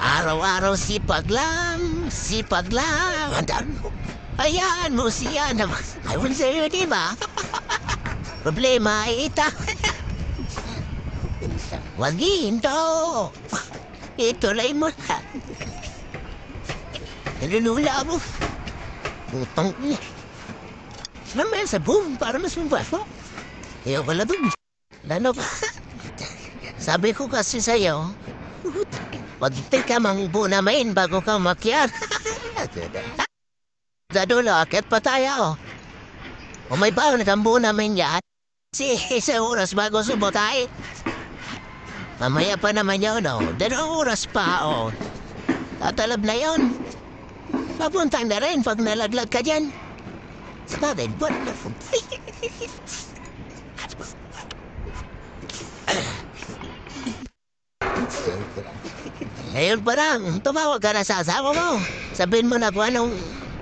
Araw-araw sipag lang, sipag lang. Ayan mo siya na. Ayun sa'yo, di ba? Problema ay ita. Wag hinto. Ituloy mo na. Nilulula mo. Putang ina. Mamaya sa boom para mas mabuhat mo. Ayaw ko lang dun. Lalo pa. Sabi ko kasi sa'yo, wag ka mang bunamain bago ka makyat. Sa dulo, akit pa tayo. O may baon kang bunamin yan. Si isang oras bago sumutay. Mamaya pa naman yun, oh. Dalawang oras pa, oh. Tatalab na yun. Papuntang na rin pag nalaglag ka dyan. It's not a wonderful Ngayon pa lang, tumawag ka na sa asawa mo. Sabihin mo na kung anong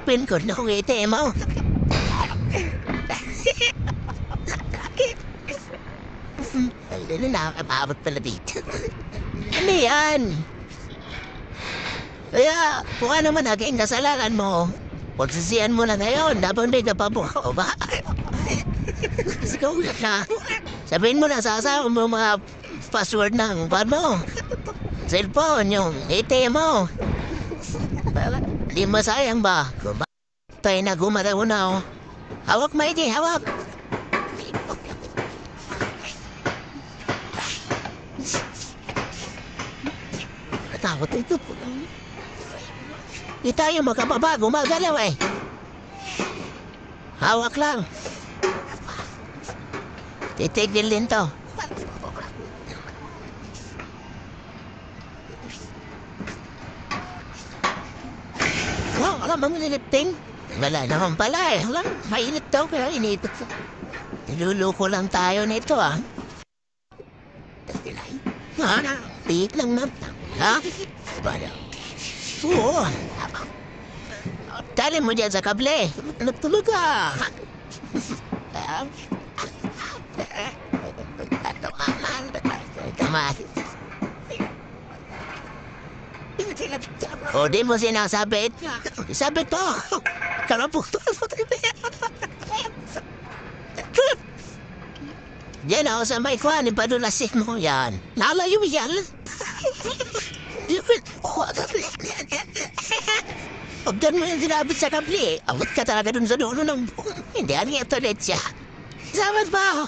pin code ng ATM mo. Ay, na nakakapabot pala dito. ano yan? Kaya, kung ano man naging kasalanan mo, pagsisiyan mo na ngayon, dapat hindi ka pa bukaw ba? Sigaw na. Sabihin mo na sa asawa mo mga password ng ban mo. Cellphone, yung ATM mo. Di masayang ba? Tayo na gumalaw na oh. Hawak maigi, hawak. Takot ito. Di tayo magkababago, magalaw eh. Hawak lang. Titigil din to. Oh, alam mo nilipting? Wala naman pala eh. Alam, mainit daw kaya inipit ko. Niluluko lang tayo nito ah. Ha? Tiit lang na. Ha? Bala. Oo. Tali mo dyan sa kable. Natulog ka. Tama. O, di mo sinasabit? Sabit mo! Karaputo! Yan o, sa may kwan, ipadulasin mo yan. Nalayo yan. Huwag mo yung sinabi sa kapli. Awat ka talaga dun sa dulo ng buong. Hindi, ano yung toilet siya? Sabat ba ako?